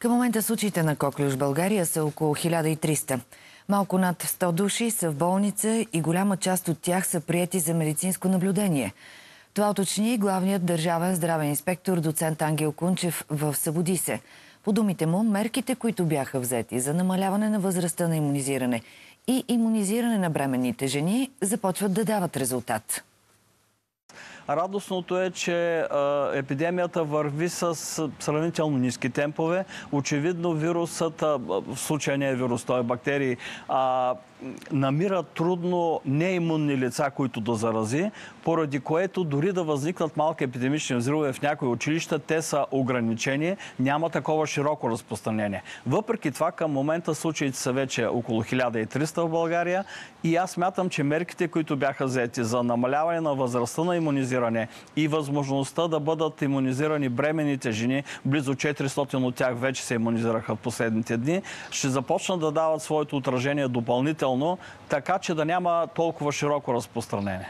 Към момента случаите на коклюш в България са около 1300. Малко над 100 души са в болница и голяма част от тях са прияти за медицинско наблюдение. Това уточни главният държавен здравен инспектор доцент Ангел Кунчев в Събудисе. По думите му, мерките, които бяха взети за намаляване на възрастта на иммунизиране и иммунизиране на бременните жени, започват да дават резултат. Радостното е, че епидемията върви с сравнително ниски темпове. Очевидно вирусът, в случая не е вирус, той е бактерии, намира трудно неимунни лица, които да зарази, поради което дори да възникнат малки епидемични взривове в някои училища, те са ограничени, няма такова широко разпространение. Въпреки това, към момента случаите са вече около 1300 в България и аз смятам, че мерките, които бяха взети за намаляване на възрастта на иммунизиране и възможността да бъдат иммунизирани бременните жени, близо 400 от тях вече се иммунизираха в последните дни, ще започнат да дават своето отражение допълнително, така че да няма толкова широко разпространение.